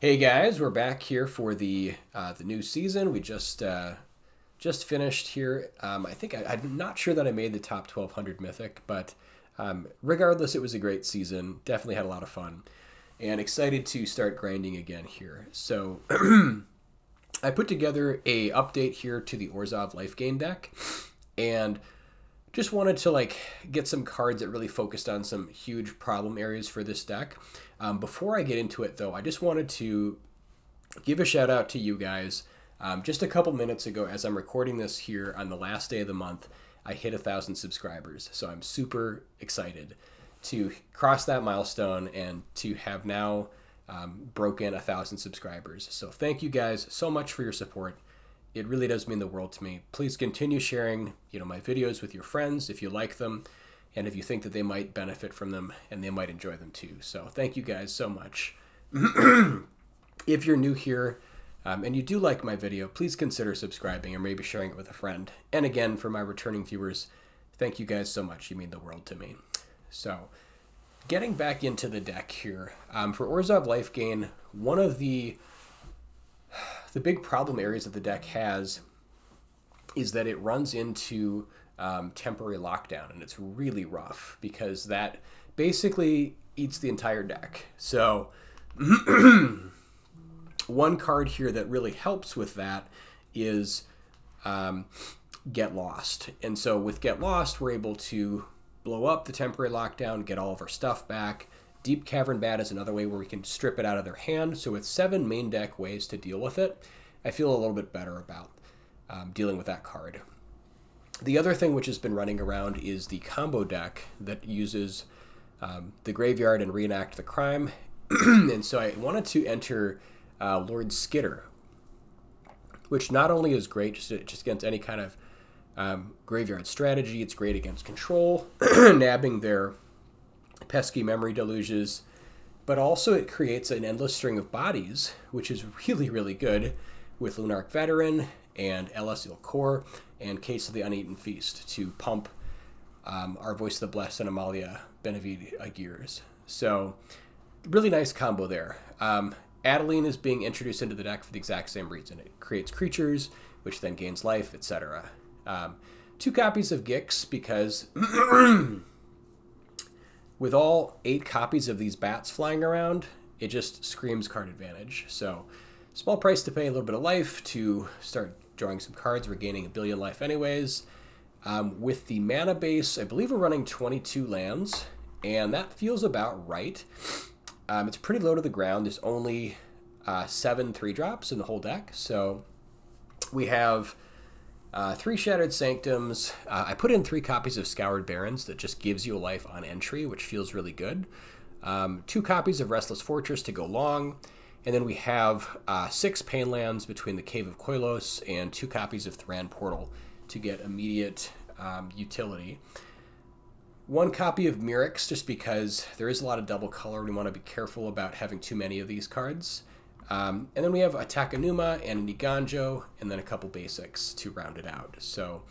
Hey guys, we're back here for the uh, the new season. We just uh, just finished here. Um, I think I, am not sure that I made the top 1200 mythic, but um, regardless, it was a great season. Definitely had a lot of fun, and excited to start grinding again here. So I put together a update here to the Orzhov Life Gain deck, and just wanted to like get some cards that really focused on some huge problem areas for this deck. Um, before I get into it though, I just wanted to give a shout out to you guys. Um, just a couple minutes ago, as I'm recording this here on the last day of the month, I hit a thousand subscribers. So I'm super excited to cross that milestone and to have now um, broken a thousand subscribers. So thank you guys so much for your support it really does mean the world to me. Please continue sharing, you know, my videos with your friends if you like them and if you think that they might benefit from them and they might enjoy them too. So thank you guys so much. if you're new here um, and you do like my video, please consider subscribing or maybe sharing it with a friend. And again, for my returning viewers, thank you guys so much. You mean the world to me. So getting back into the deck here, um, for Orzhov Life Gain, one of the the big problem areas that the deck has is that it runs into um, temporary lockdown, and it's really rough because that basically eats the entire deck. So, one card here that really helps with that is um, Get Lost. And so, with Get Lost, we're able to blow up the temporary lockdown, get all of our stuff back, Deep Cavern Bat is another way where we can strip it out of their hand. So with seven main deck ways to deal with it, I feel a little bit better about um, dealing with that card. The other thing which has been running around is the combo deck that uses um, the graveyard and reenact the crime. and so I wanted to enter uh, Lord Skitter, which not only is great just, just against any kind of um, graveyard strategy, it's great against control, nabbing their pesky memory deluges, but also it creates an endless string of bodies, which is really, really good with Lunarch Veteran and Elas Il-Kor and Case of the Uneaten Feast to pump um, our Voice of the Blessed and Amalia Benavides Aguirre. So, really nice combo there. Um, Adeline is being introduced into the deck for the exact same reason. It creates creatures, which then gains life, etc. Um, two copies of Gix because with all eight copies of these bats flying around, it just screams card advantage. So, small price to pay, a little bit of life to start drawing some cards. We're gaining a billion life anyways. Um, with the mana base, I believe we're running 22 lands, and that feels about right. Um, it's pretty low to the ground. There's only uh, seven three drops in the whole deck, so we have uh, three Shattered Sanctums. Uh, I put in three copies of Scoured Barrens that just gives you a life on entry, which feels really good. Um, two copies of Restless Fortress to go long. And then we have uh, six Painlands between the Cave of Koilos and two copies of Thran Portal to get immediate um, utility. One copy of Mirrex, just because there is a lot of double color and we want to be careful about having too many of these cards. Um, and then we have a Takenuma and a Eiganjo, and then a couple basics to round it out. So,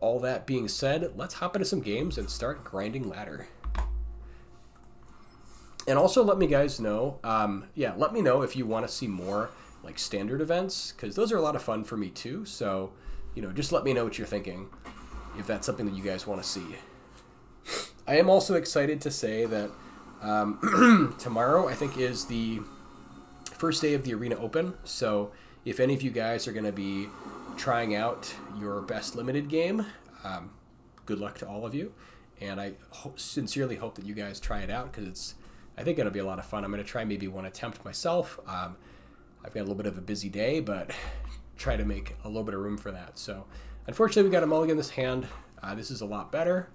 all that being said, let's hop into some games and start grinding ladder. And also let me guys know, um, yeah, let me know if you want to see more like standard events, because those are a lot of fun for me too. So, you know, just let me know what you're thinking, if that's something that you guys want to see. I am also excited to say that um, tomorrow, I think, is the first day of the Arena Open. So if any of you guys are going to be trying out your best limited game, um, good luck to all of you. And I ho- sincerely hope that you guys try it out because it's, I think it'll be a lot of fun. I'm going to try maybe one attempt myself. Um, I've got a little bit of a busy day, but try to make a little bit of room for that. So unfortunately, we got a mulligan this hand. Uh, this is a lot better.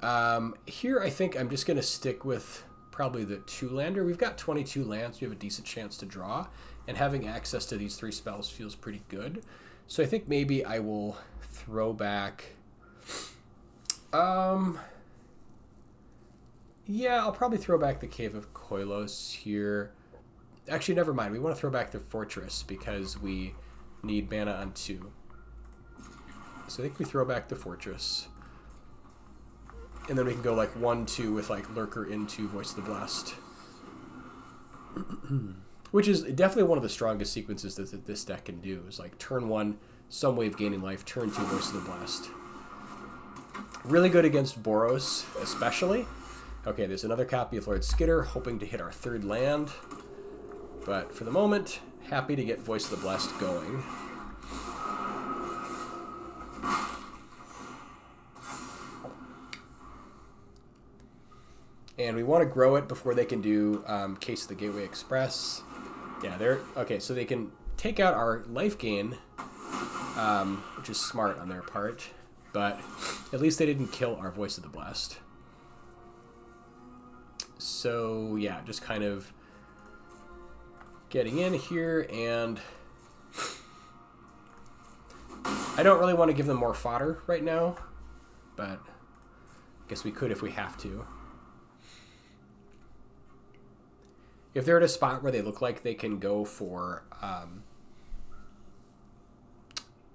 Um, here, I think I'm just going to stick with probably the two lander. We've got 22 lands. We have a decent chance to draw. And having access to these three spells feels pretty good. So I think maybe I will throw back... Um... Yeah, I'll probably throw back the Cave of Koilos here. Actually, never mind. We want to throw back the Fortress because we need mana on two. So I think we throw back the Fortress and then we can go like one two with like lurker into voice of the blessed which is definitely one of the strongest sequences that this deck can do. Is like turn one, some wave gaining life, turn two, Voice of the Blessed. Really good against Boros, especially. Okay, there's another copy of Lord Skitter, hoping to hit our third land. But for the moment, happy to get Voice of the Blessed going. And we want to grow it before they can do um, Case of the Gateway Express. Yeah, they're... Okay, so they can take out our life gain, um, which is smart on their part. But at least they didn't kill our Voice of the Blessed. So, yeah, just kind of getting in here and... I don't really want to give them more fodder right now, but I guess we could if we have to. If they're at a spot where they look like they can go for um,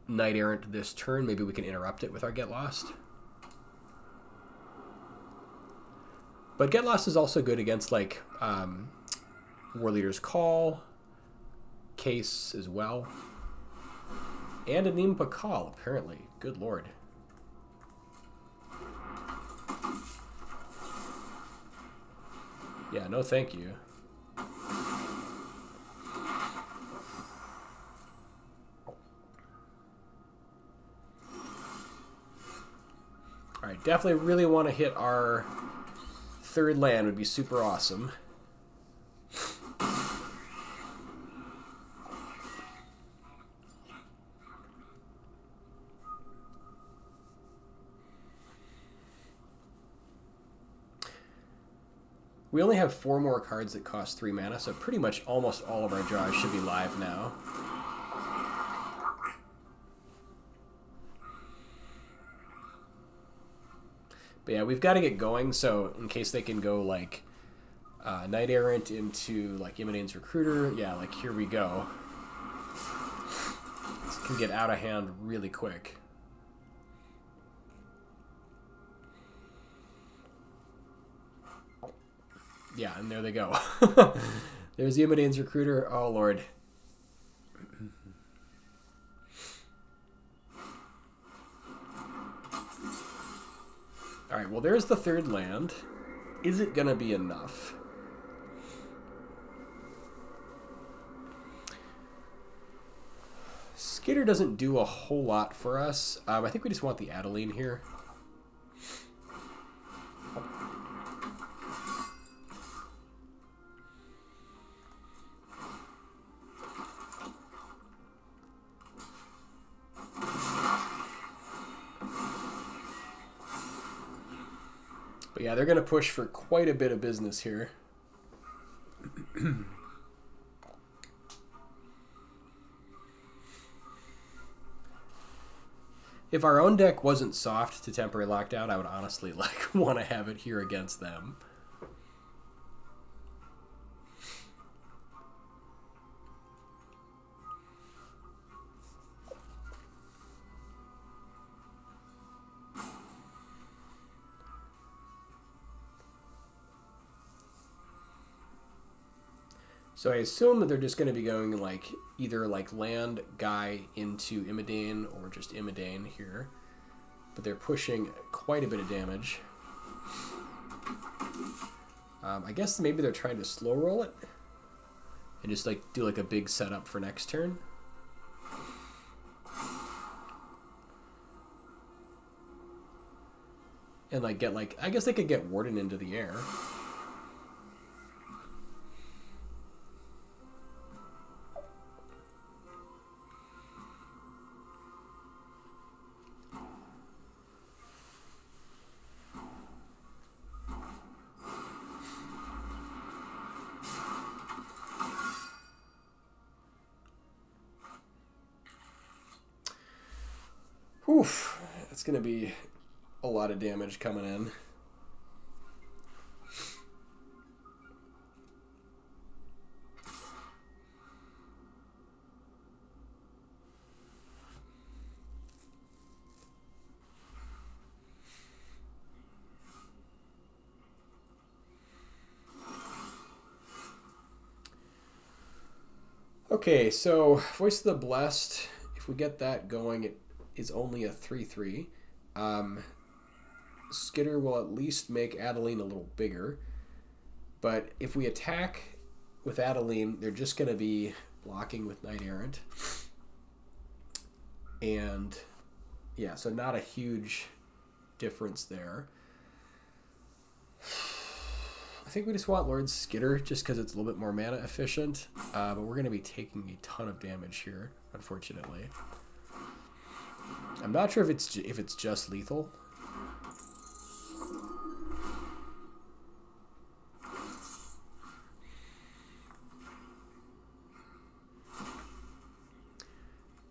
Knight Errant this turn, maybe we can interrupt it with our Get Lost. But Get Lost is also good against like um, War Leader's Call, Case as well, and Anim Pakal apparently. Good lord. Yeah, no thank you. Alright, definitely really want to hit our third land would be super awesome. We only have four more cards that cost three mana, so pretty much almost all of our draws should be live now. But yeah, we've got to get going. So in case they can go like uh, Knight Errant into like Imodane's Recruiter, yeah, like here we go. This can get out of hand really quick. Yeah, and there they go. There's Imodane's Recruiter. Oh, Lord. Alright, well there's the third land. Is it gonna be enough? Skitter doesn't do a whole lot for us. Um, I think we just want the Adeline here. But yeah, they're going to push for quite a bit of business here. if our own deck wasn't soft to temporary lockdown, I would honestly like want to have it here against them. So I assume that they're just going to be going like either like land guy into Imodane or just Imodane here. But they're pushing quite a bit of damage. Um, I guess maybe they're trying to slow roll it and just like do like a big setup for next turn. And like get like I guess they could get Warden into the air. Oof. That's going to be a lot of damage coming in. Okay, so Voice of the Blessed, if we get that going, it is only a 3 3. Um, Skitter will at least make Adeline a little bigger. But if we attack with Adeline, they're just going to be blocking with Knight Errant. And yeah, so not a huge difference there. I think we just want Lord Skitter just because it's a little bit more mana efficient. Uh, but we're going to be taking a ton of damage here, unfortunately. I'm not sure if it's if it's just lethal.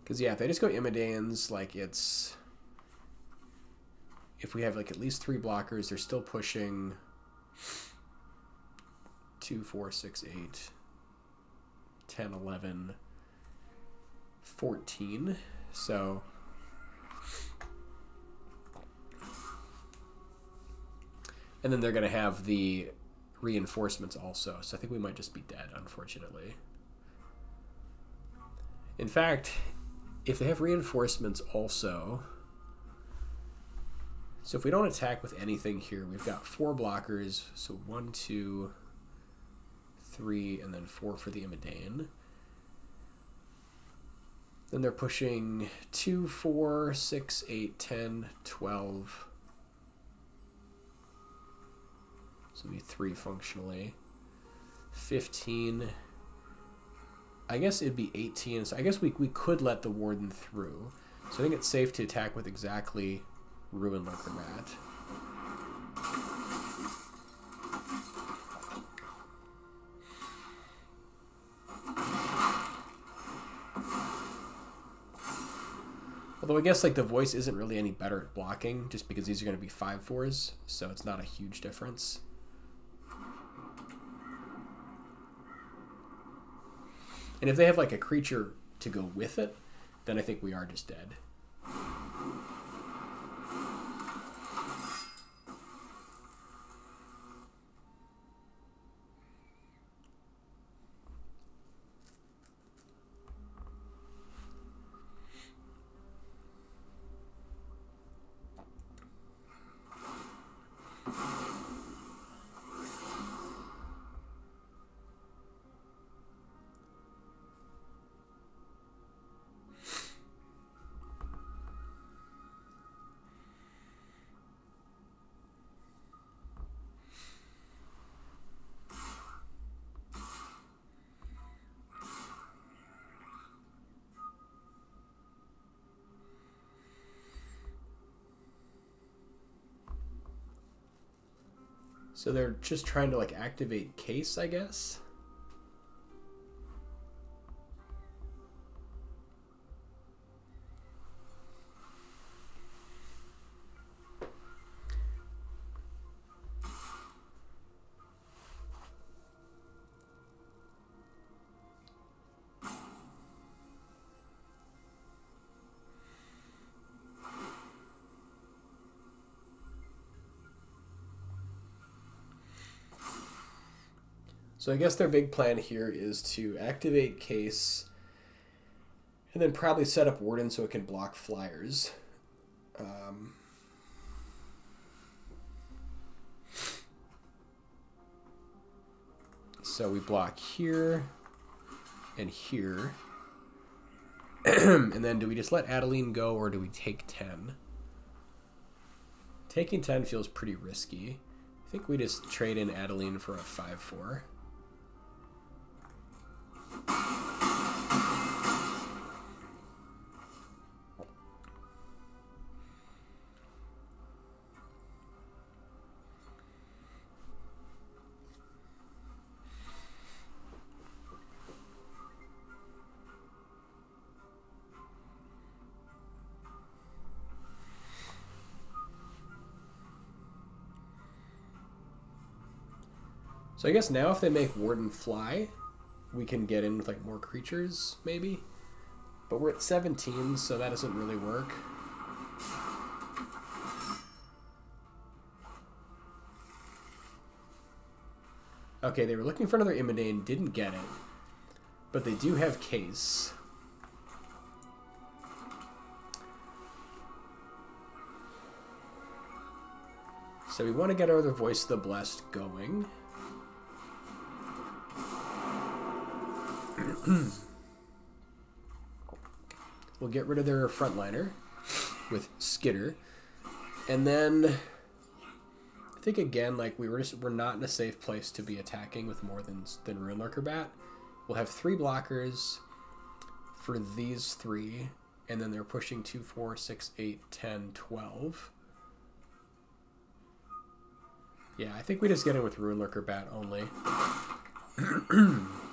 Because, yeah, if they just go Imodane's, like, it's... If we have, like, at least three blockers, they're still pushing... 2, 4, 6, 8, 10, 11, 14. So... And then they're going to have the reinforcements also. So I think we might just be dead, unfortunately. In fact, if they have reinforcements also, so if we don't attack with anything here, we've got four blockers. So one, two, three, and then four for the Imodane. Then they're pushing 2, 4, 6, 8, 10, 12. So be 3 functionally. 15. I guess it'd be 18. So I guess we, we could let the Warden through. So I think it's safe to attack with exactly Ruin Lurker Bat. Although I guess like the voice isn't really any better at blocking just because these are going to be 5-4s, so it's not a huge difference. And if they have like a creature to go with it, then I think we are just dead. So they're just trying to like activate case, I guess. So I guess their big plan here is to activate case and then probably set up Warden so it can block flyers. Um, so we block here and here. and then do we just let Adeline go or do we take 10? Taking 10 feels pretty risky. I think we just trade in Adeline for a 5-4. So I guess now if they make Warden fly, we can get in with like more creatures, maybe. But we're at 17, so that doesn't really work. Okay, they were looking for another Imodane, didn't get it. But they do have case. So we want to get our other Voice of the Blessed going. We'll get rid of their frontliner with Skitter. And then I think again, like we were just we're not in a safe place to be attacking with more than than Ruin Lurker Bat. We'll have three blockers for these three, and then they're pushing 2, 4, 6, 8, 10, 12. Yeah, I think we just get in with Ruin Lurker Bat only.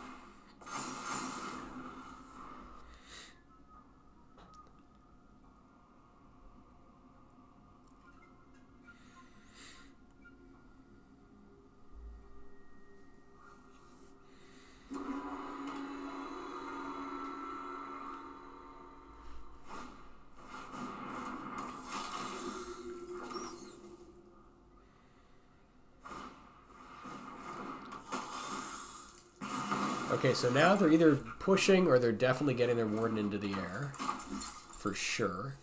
Okay, so now they're either pushing or they're definitely getting their warden into the air. For sure.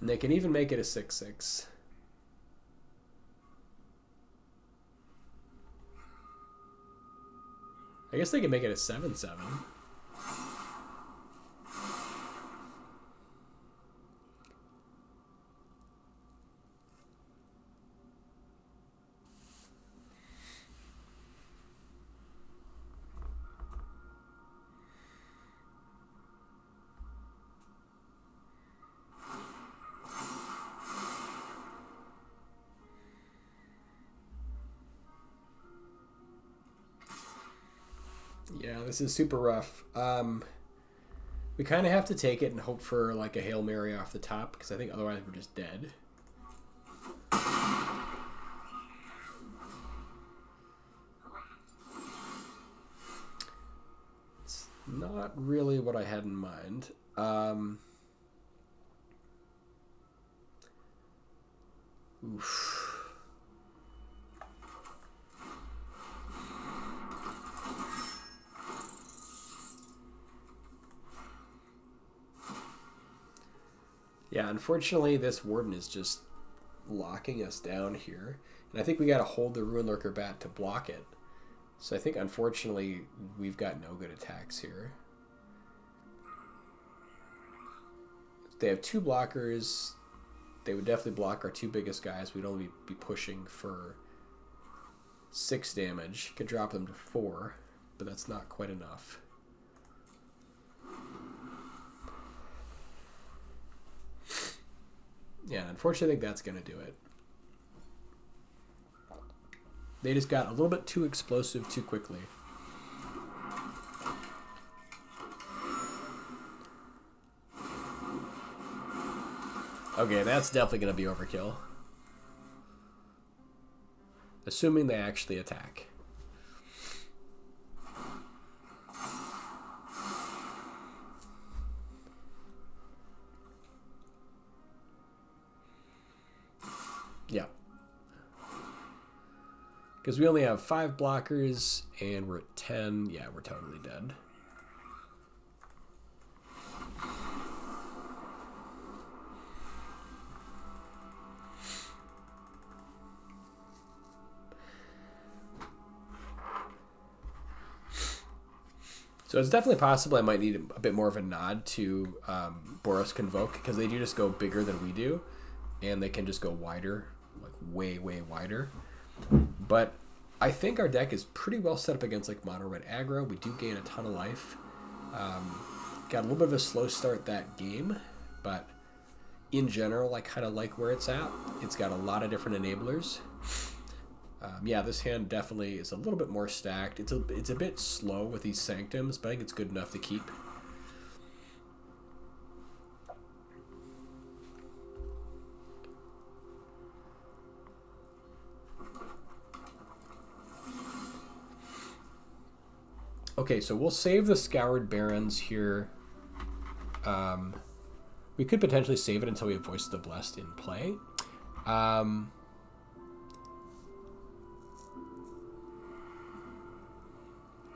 They can even make it a 6-6. I guess they could make it a 7 Yeah, this is super rough. Um, we kind of have to take it and hope for like a hail mary off the top because I think otherwise we're just dead. It's not really what I had in mind. Um, oof. Yeah, unfortunately, this Warden is just locking us down here. And I think we got to hold the Ruin Lurker Bat to block it. So I think, unfortunately, we've got no good attacks here. They have two blockers. They would definitely block our two biggest guys. We'd only be pushing for six damage. Could drop them to four, but that's not quite enough. Yeah, unfortunately, I think that's going to do it. They just got a little bit too explosive too quickly. Okay, that's definitely going to be overkill. Assuming they actually attack. Because we only have five blockers and we're at 10. Yeah, we're totally dead. So it's definitely possible I might need a bit more of a nod to um, Boros Convoke because they do just go bigger than we do, and they can just go wider like way way wider. But I think our deck is pretty well set up against like mono red aggro. We do gain a ton of life. Um, got a little bit of a slow start that game, but in general, I kind of like where it's at. It's got a lot of different enablers. Um, yeah, this hand definitely is a little bit more stacked. It's a it's a bit slow with these sanctums, but I think it's good enough to keep. Okay, so we'll save the Scoured Barrens here. Um, we could potentially save it until we have Voice of the Blessed in play. Um,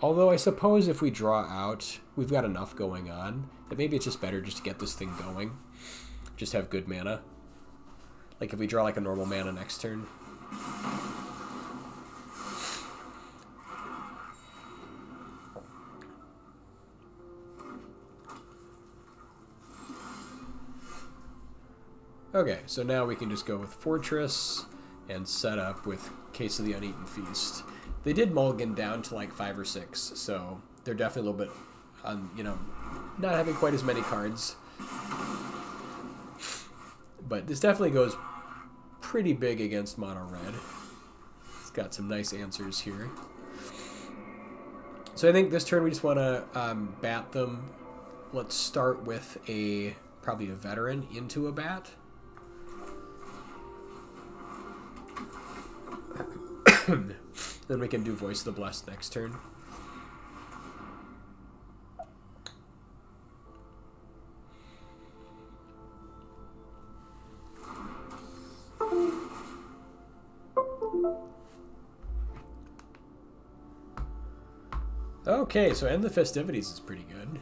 although I suppose if we draw out, we've got enough going on that maybe it's just better just to get this thing going. Just have good mana. Like if we draw like a normal mana next turn. Okay, so now we can just go with Fortress and set up with Case of the Uneaten Feast. They did mulligan down to like five or six, so they're definitely a little bit on, you know, not having quite as many cards. But this definitely goes pretty big against mono red. It's got some nice answers here. So I think this turn we just want to um, bat them. Let's start with a probably a veteran into a bat. then we can do Voice of the Blessed next turn. Okay, so end the festivities is pretty good.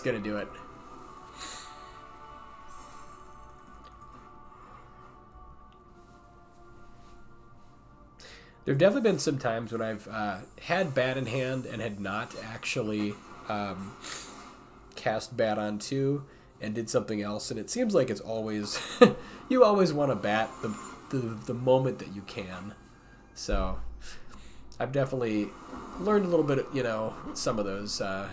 That's gonna do it. There have definitely been some times when I've uh, had bat in hand and had not actually um, cast bat on two and did something else, and it seems like it's always you always want to bat the, the the moment that you can. So I've definitely learned a little bit, you know, some of those uh,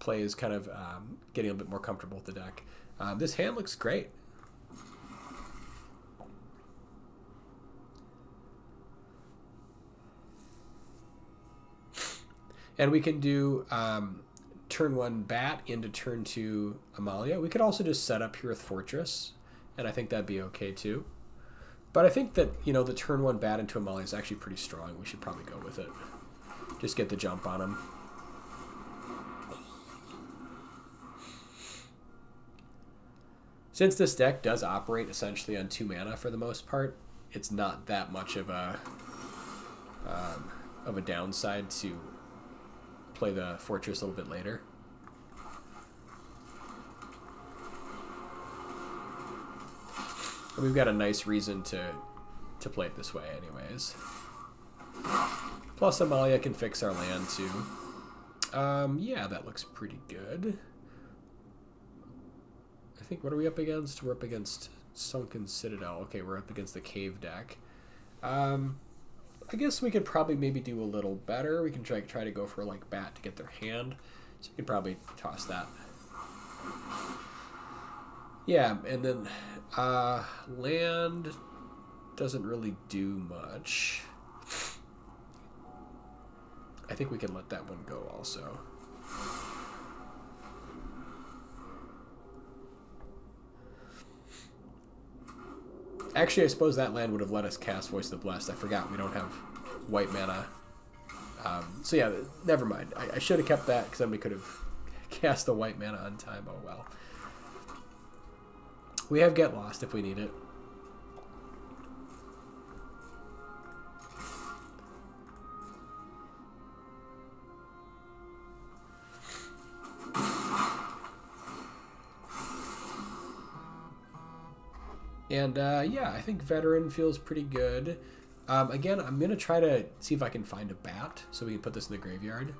plays, kind of um, getting a bit more comfortable with the deck. Uh, this hand looks great. And we can do um, turn one bat into turn two Amalia. We could also just set up here with Fortress, and I think that'd be okay too. But I think that, you know, the turn one bat into Amalia is actually pretty strong. We should probably go with it. Just get the jump on him. Since this deck does operate essentially on two mana for the most part, it's not that much of a um, of a downside to play the fortress a little bit later. And we've got a nice reason to to play it this way anyways. Plus Amalia can fix our land too. Um, yeah, that looks pretty good. Think, what are we up against? We're up against Sunken Citadel. Okay, we're up against the Cave deck. Um, I guess we could probably maybe do a little better. We can try try to go for like bat to get their hand. So we could probably toss that. Yeah, and then uh, land doesn't really do much. I think we can let that one go also. Actually, I suppose that land would have let us cast Voice of the Blessed. I forgot we don't have white mana. Um, so yeah, never mind. I, I should have kept that because then we could have cast the white mana on time. Oh well. We have Get Lost if we need it. And uh, yeah, I think veteran feels pretty good. Um, again, I'm going to try to see if I can find a bat so we can put this in the graveyard.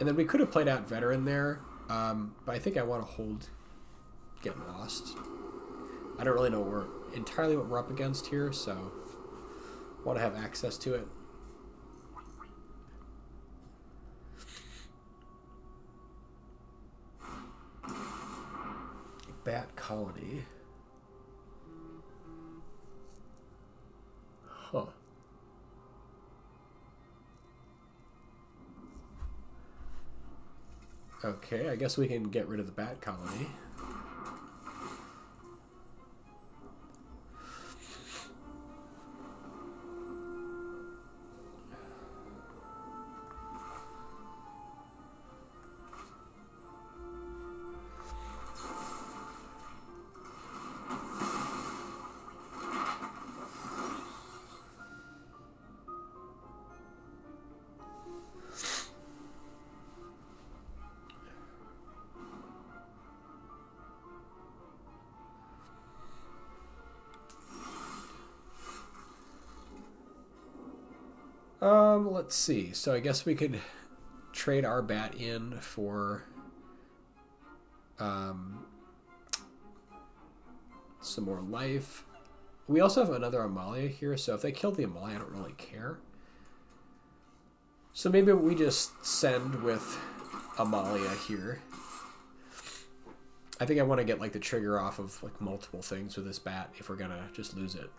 And then we could have played out veteran there, um, but I think I want to hold get lost. I don't really know we're entirely what we're up against here, so want to have access to it. Colony. Huh. Okay, I guess we can get rid of the bat colony. Let's see. So I guess we could trade our bat in for um, some more life. We also have another Amalia here, so if they kill the Amalia, I don't really care. So maybe we just send with Amalia here. I think I want to get like the trigger off of like multiple things with this bat if we're gonna just lose it.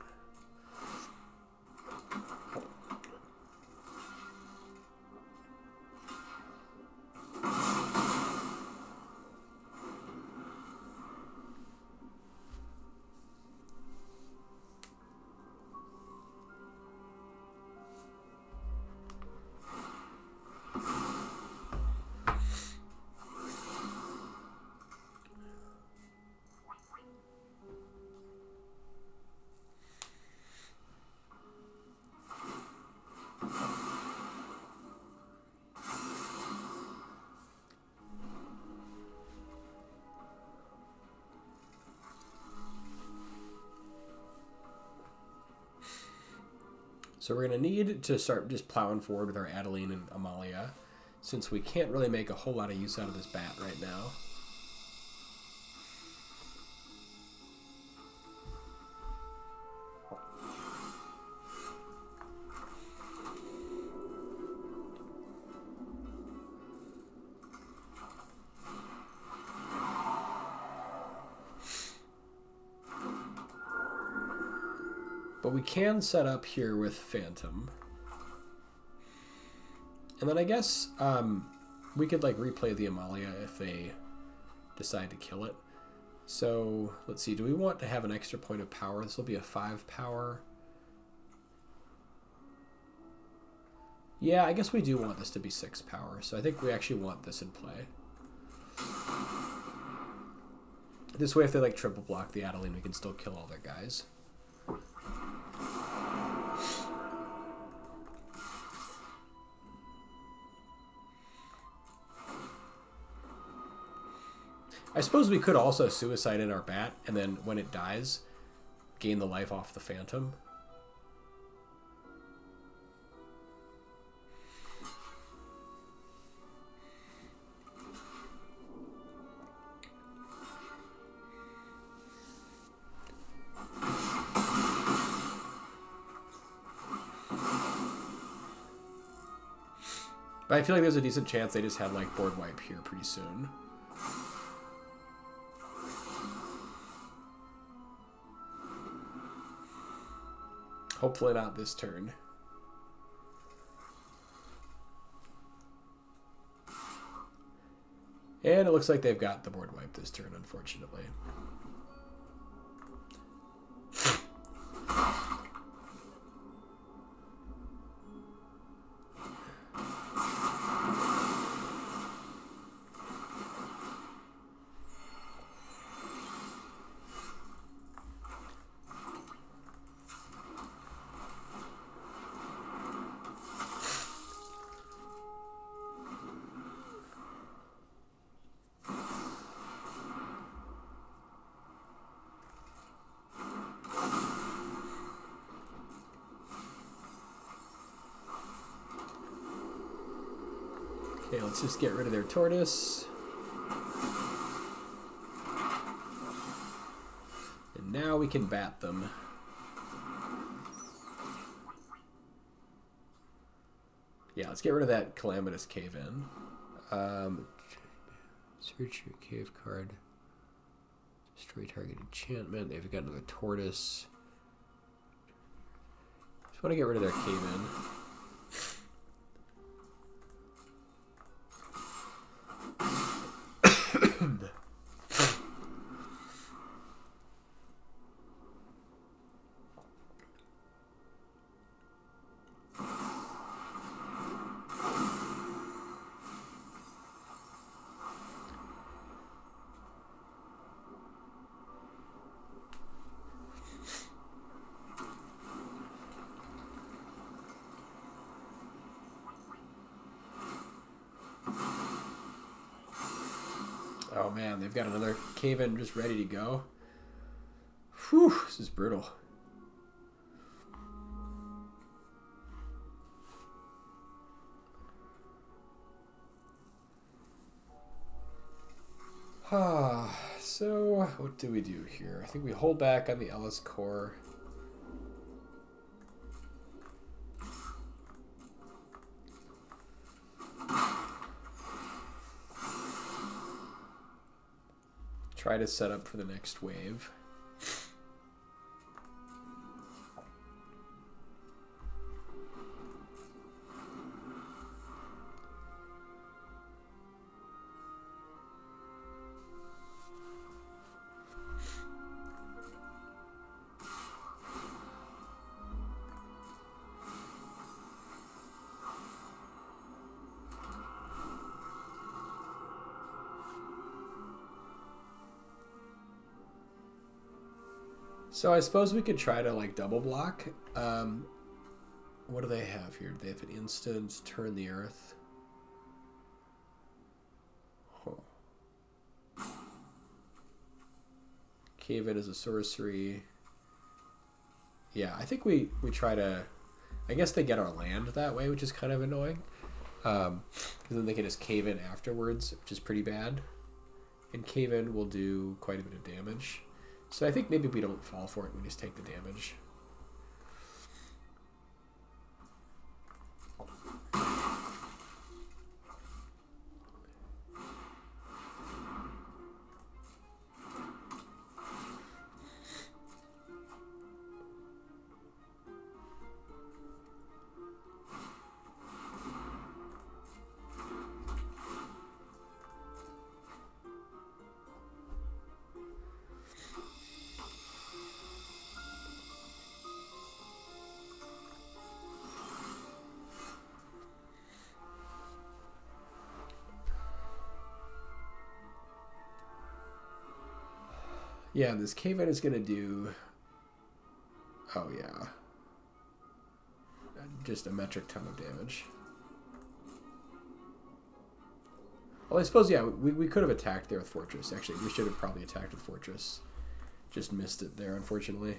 So we're going to need to start just plowing forward with our Adeline and Amalia, since we can't really make a whole lot of use out of this bat right now. Can set up here with Phantom. And then I guess um, we could like replay the Amalia if they decide to kill it. So let's see, do we want to have an extra point of power? This will be a five power. Yeah, I guess we do want this to be six power, so I think we actually want this in play. This way, if they like triple block the Adeline, we can still kill all their guys. I suppose we could also suicide in our bat, and then when it dies, gain the life off the phantom. But I feel like there's a decent chance they just have like board wipe here pretty soon. Hopefully not this turn. And it looks like they've got the board wipe this turn, unfortunately. Okay, let's just get rid of their tortoise. And now we can bat them. Yeah, let's get rid of that Calamitous Cave In. Um, search your cave card. Destroy target enchantment. They've got another tortoise. Just want to get rid of their cave in. Oh man, they've got another cave in just ready to go. Whew, this is brutal. So what do we do here? I think we hold back on the Ellis core. Try to set up for the next wave. So I suppose we could try to like double block. Um, what do they have here? They have an instant turn the earth. Huh. Cave in is a sorcery. Yeah, I think we we try to. I guess they get our land that way, which is kind of annoying. Because um, then they can just cave in afterwards, which is pretty bad. And cave in will do quite a bit of damage. So I think maybe we don't fall for it, we just take the damage. Yeah, this cave in is going to do. Oh, yeah. Just a metric ton of damage. Well, I suppose, yeah, we, we could have attacked there with Fortress. Actually, we should have probably attacked with Fortress. Just missed it there, unfortunately.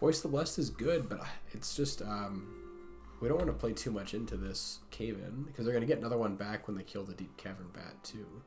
Voice the Blessed is good, but it's just um, we don't want to play too much into this cave in because they're going to get another one back when they kill the deep cavern bat too.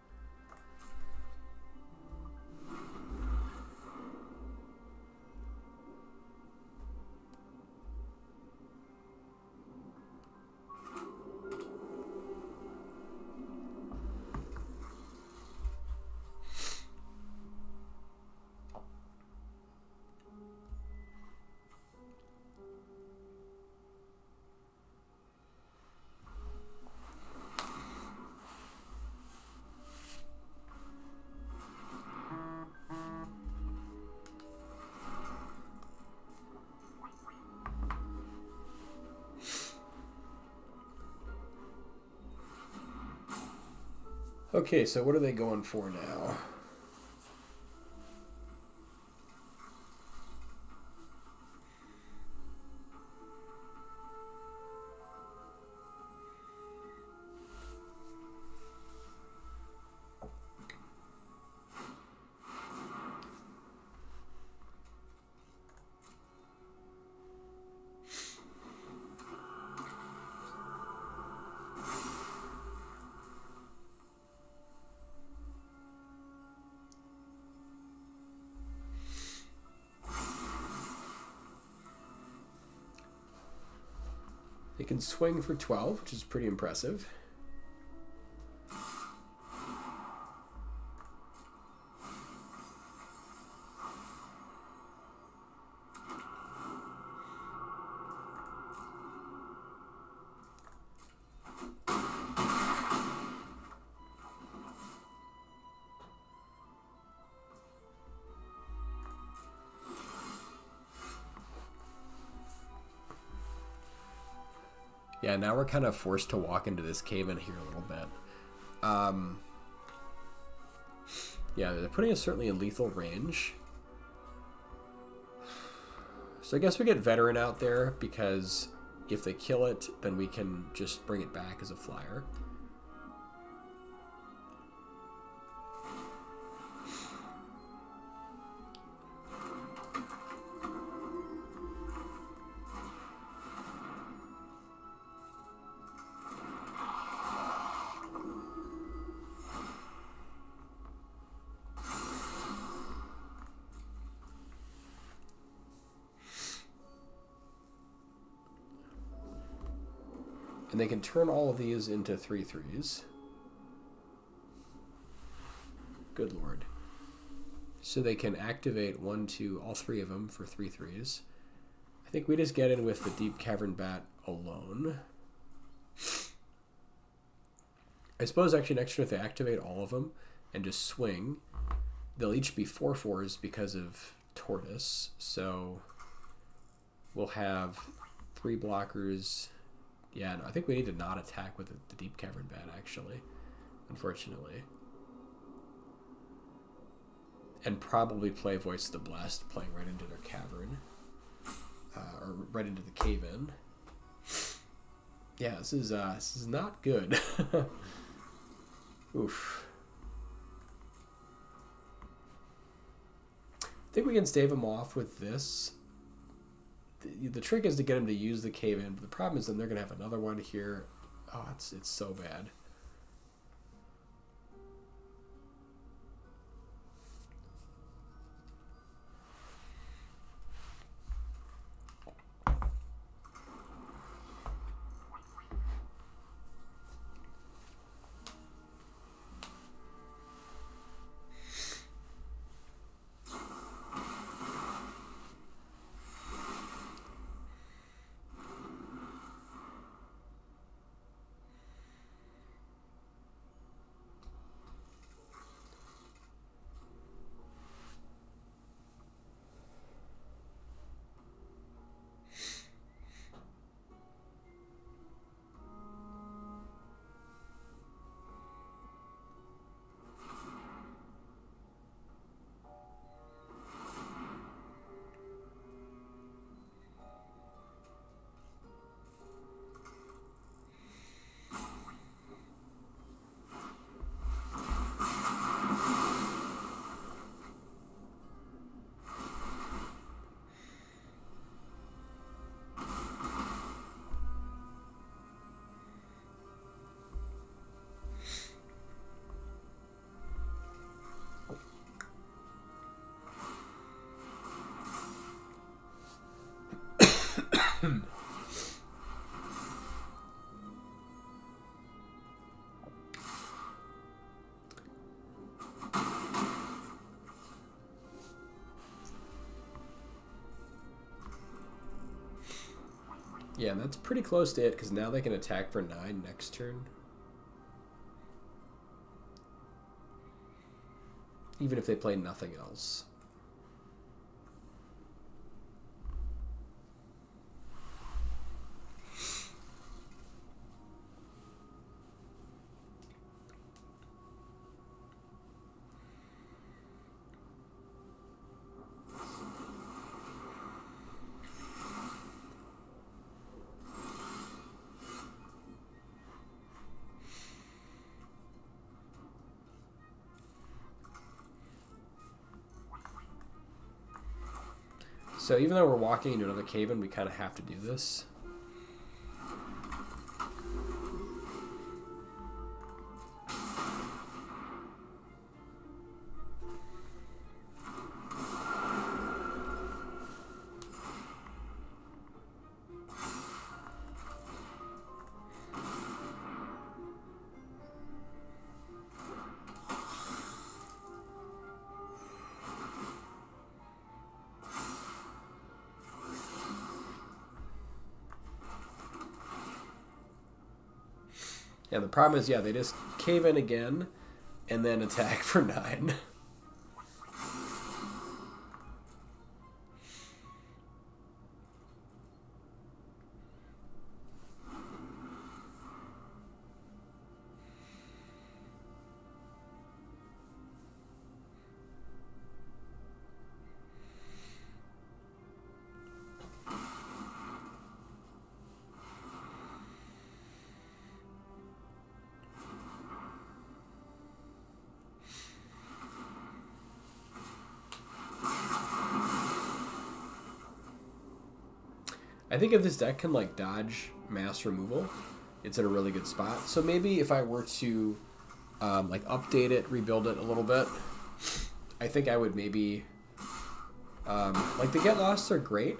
Okay, so what are they going for now? Swing for 12, which is pretty impressive. Now we're kind of forced to walk into this cave in here a little bit. Um, yeah, they're putting us certainly in lethal range. So I guess we get Veteran out there because if they kill it, then we can just bring it back as a flyer. And they can turn all of these into three threes. Good lord. So they can activate one, two, all three of them for three threes. I think we just get in with the Deep Cavern Bat alone. I suppose actually next turn if they activate all of them and just swing, they'll each be four fours because of Tortoise. So we'll have three blockers yeah, no, I think we need to not attack with the, the deep cavern bat, actually. Unfortunately. And probably play Voice of the Blessed, playing right into their cavern. Uh, or right into the cave in. Yeah, this is uh, this is not good. Oof. I think we can stave them off with this the, the trick is to get them to use the cave in. But the problem is then they're going to have another one here. Oh, it's it's so bad. Yeah, that's pretty close to it because now they can attack for 9 next turn. Even if they play nothing else. So even though we're walking into another cave and we kind of have to do this. Problem is, yeah, they just cave in again and then attack for nine. I think if this deck can like dodge mass removal, it's in a really good spot. So maybe if I were to um, like update it, rebuild it a little bit, I think I would maybe um, like the get lost are great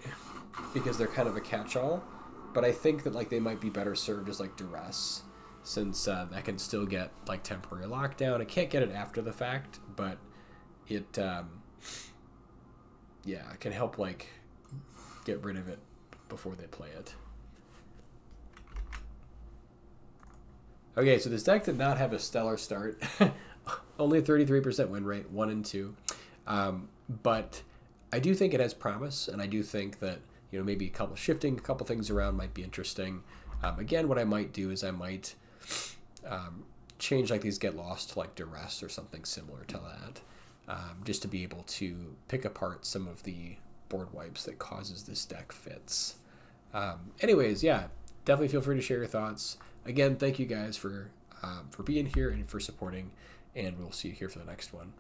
because they're kind of a catch-all, but I think that like they might be better served as like duress since uh, that can still get like temporary lockdown. I can't get it after the fact, but it um, yeah, it can help like get rid of it before they play it. Okay, so this deck did not have a stellar start. Only 33% win rate, 1 and 2. Um, but I do think it has promise, and I do think that, you know, maybe a couple shifting a couple things around might be interesting. Um, again, what I might do is I might um, change like these get lost to like duress or something similar to that, um, just to be able to pick apart some of the board wipes that causes this deck fits. Um, anyways, yeah, definitely feel free to share your thoughts. Again, thank you guys for um, for being here and for supporting, and we'll see you here for the next one.